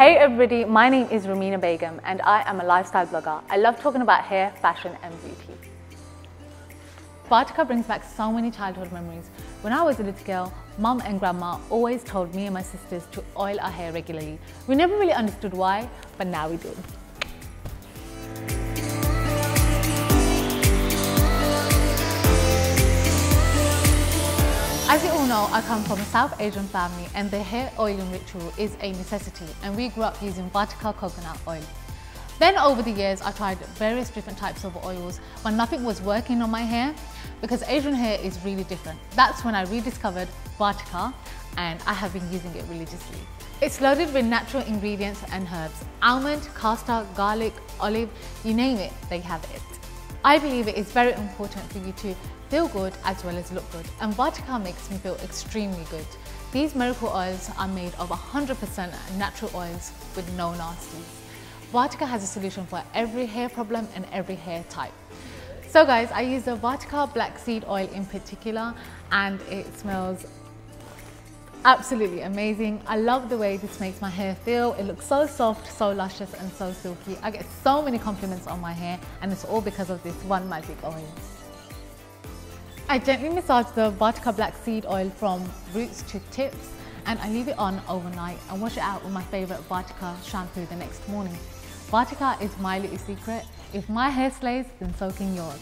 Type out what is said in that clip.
Hey everybody, my name is Rumena Begum and I am a lifestyle blogger. I love talking about hair, fashion and beauty. Vatika brings back so many childhood memories. When I was a little girl, mum and grandma always told me and my sisters to oil our hair regularly. We never really understood why, but now we do. As you all know, I come from a South Asian family and the hair oiling ritual is a necessity and we grew up using Vatika coconut oil. Then over the years, I tried various different types of oils, but nothing was working on my hair because Asian hair is really different. That's when I rediscovered Vatika and I have been using it religiously. It's loaded with natural ingredients and herbs. Almond, castor, garlic, olive, you name it, they have it. I believe it is very important for you to feel good as well as look good and Vatika makes me feel extremely good. These miracle oils are made of 100% natural oils with no nasties. Vatika has a solution for every hair problem and every hair type. So guys, I use the Vatika black seed oil in particular and it smells absolutely amazing. I love the way this makes my hair feel. It looks so soft, so luscious and so silky. I get so many compliments on my hair and it's all because of this one magic oil. I gently massage the Vatika black seed oil from roots to tips and I leave it on overnight and wash it out with my favourite Vatika shampoo the next morning. Vatika is my little secret. If my hair slays, then so can yours.